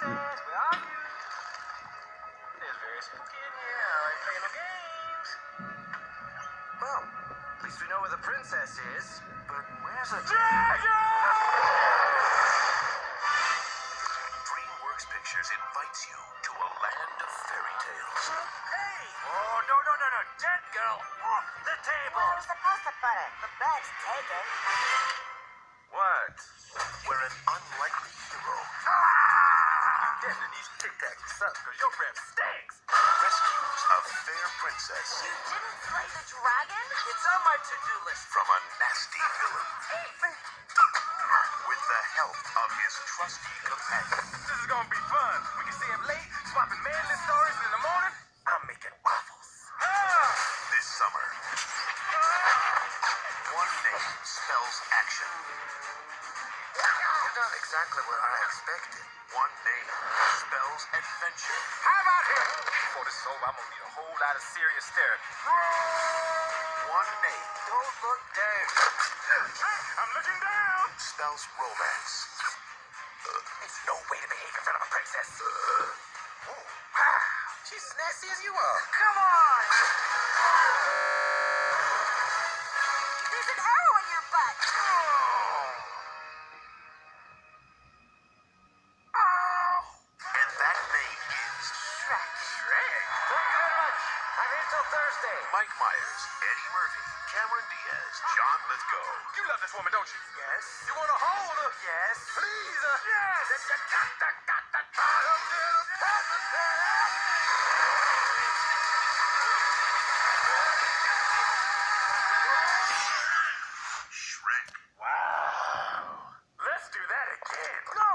Well, at least we know where the princess is. But where's the dragon? DreamWorks Pictures invites you to a land of fairy tales. Hey! Oh, no, no, no, no. Dead girl the table. Where's the pasta butter? The. What? Where an Definitely needs Tic Tac to suck because your breath stinks. rescues a fair princess You didn't slay the dragon? It's on my to-do list. from a nasty villain with the help of his trusty companion. This is gonna be fun. We can stay up late, exactly what I expected. One name spells adventure. How about here? For this soul, I'm gonna need a whole lot of serious therapy. One name Don't look down. I'm looking down. spells romance. There's no way to behave in front of a princess. She's as nasty as you are. Come on. Thank you very much. I'm here till Thursday. Mike Myers, Eddie Murphy, Cameron Diaz, John Lithgow. You love this woman, don't you? Yes. You want to hold her? Yes. Please. Uh, yes. If you got the, got the bottom Shrek. Wow. Let's do that again. No.